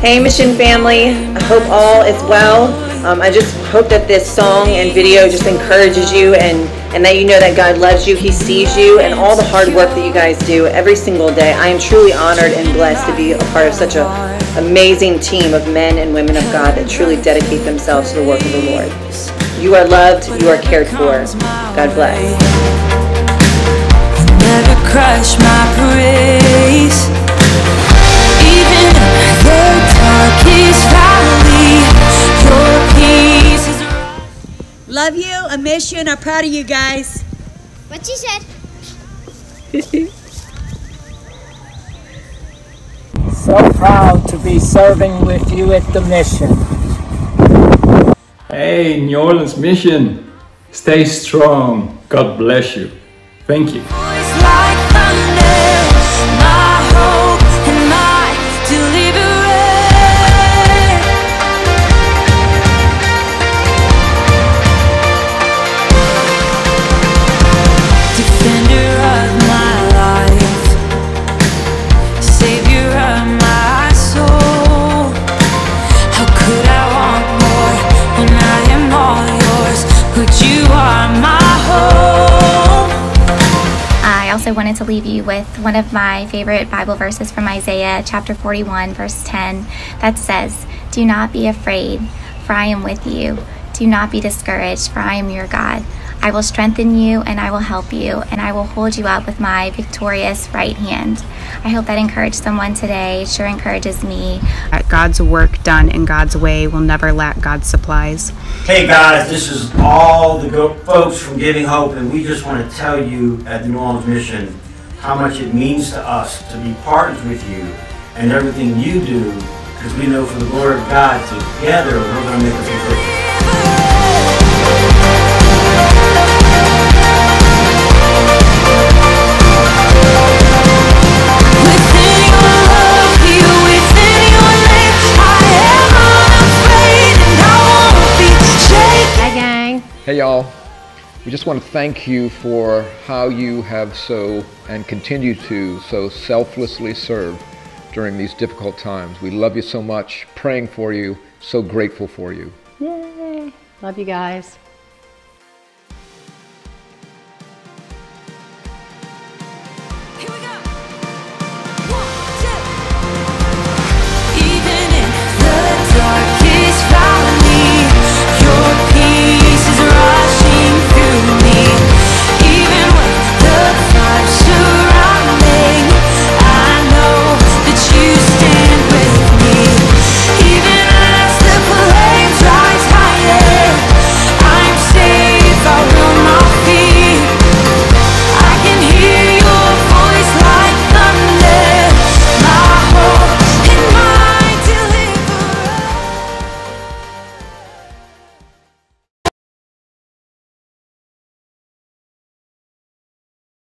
Hey, Mission family. I hope all is well. Um, I just hope that this song and video just encourages you and, and that you know that God loves you, He sees you, and all the hard work that you guys do every single day. I am truly honored and blessed to be a part of such an amazing team of men and women of God that truly dedicate themselves to the work of the Lord. You are loved, you are cared for. God bless. Love you. I miss you and I'm proud of you guys. What she said. So proud to be serving with you at the mission. Hey, New Orleans Mission, stay strong. God bless you. Thank you. Wanted to leave you with one of my favorite Bible verses from Isaiah chapter 41, verse 10, that says, Do not be afraid, for I am with you. Do not be discouraged, for I am your God. I will strengthen you and I will help you, and I will hold you up with my victorious right hand. I hope that encouraged someone today. It sure encourages me. that God's work done in God's way will never lack God's supplies. Hey guys, this is all the go- folks from Giving Hope, and we just want to tell you at the New Orleans Mission how much it means to us to be partners with you and everything you do, because we know for the glory of God, together we're going to make a difference. Hey y'all, we just want to thank you for how you have so and continue to so selflessly serve during these difficult times. We love you so much, praying for you, so grateful for you. Yay. Love you guys.